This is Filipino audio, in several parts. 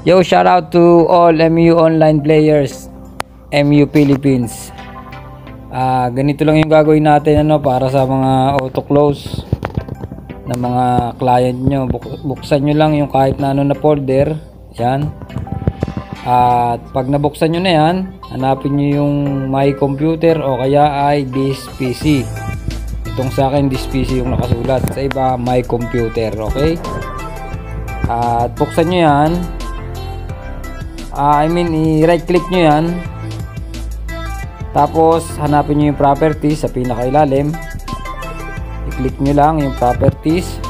Yo, shout out to all MU online players. MU Philippines. Ah, ganito lang yung gagawin natin ano para sa mga auto close ng mga client nyo. Buk- buksan nyo lang yung kahit na ano na folder. Yan. At pag nabuksan nyo na yan, hanapin nyo yung my computer o kaya ay this PC. Itong sa akin, this PC yung nakasulat. Sa iba, my computer. Okay? At buksan nyo yan. Ah, I mean, i-right click nyo yan. Tapos, hanapin nyo yung properties sa pinakailalim. I-click nyo lang yung properties.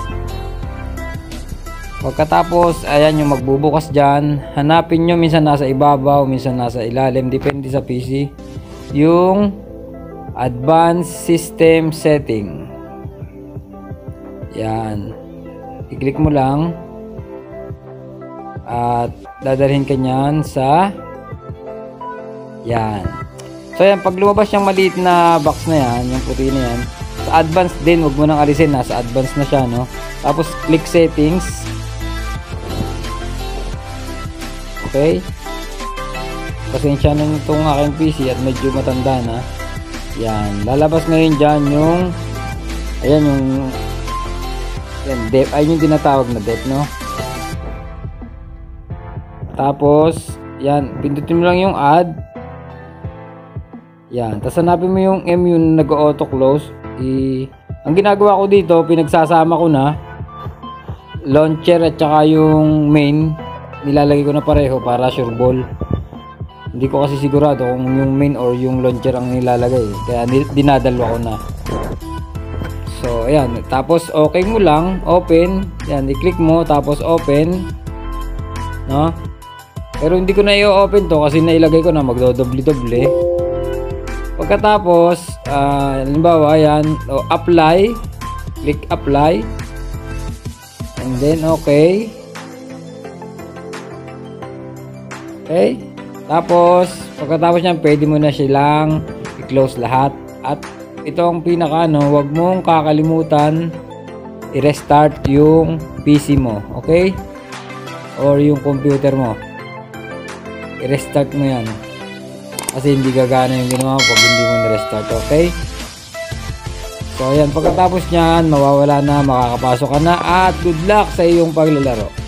Pagkatapos, ayan yung magbubukas dyan. Hanapin nyo, minsan nasa ibabaw, minsan nasa ilalim. Depende sa PC. Yung Advanced System Setting. Yan. I-click mo lang. At dadalhin ka niyan sa yan. So yan, pag lumabas yung maliit na box na yan, yung puti na yan, sa advanced din, wag mo nang alisin, nasa advanced na siya, no? Tapos, click settings. Okay? Pasensya na itong aking PC at medyo matanda na. Yan. Lalabas ngayon dyan yung ayan yung yan, dep, ayun yung tinatawag na dep, no? Tapos, yan, pindutin mo lang yung add. Yan, tapos hanapin mo yung MU na nag-auto close. I ang ginagawa ko dito, pinagsasama ko na launcher at saka yung main nilalagay ko na pareho para sure ball. Hindi ko kasi sigurado kung yung main or yung launcher ang nilalagay. Kaya ni- dinadalwa ko na. So, ayan. Tapos, okay mo lang. Open. Yan, i-click mo. Tapos, open. No? Pero hindi ko na i-open to kasi nailagay ko na magdodoble-doble. Pagkatapos, ah, halimbawa, yan. O, apply. Click apply. And then, okay. Okay? Tapos, pagkatapos niyan, pwede mo na silang i-close lahat. At ito ang pinaka, no, wag mong kakalimutan i-restart yung PC mo. Okay? Or yung computer mo. I-restart mo yan. Kasi hindi gagana yung ginawa mo pag hindi mo na-restart. Okay? So, ayan. Pagkatapos niyan, mawawala na, makakapasok ka na. At good luck sa iyong paglalaro.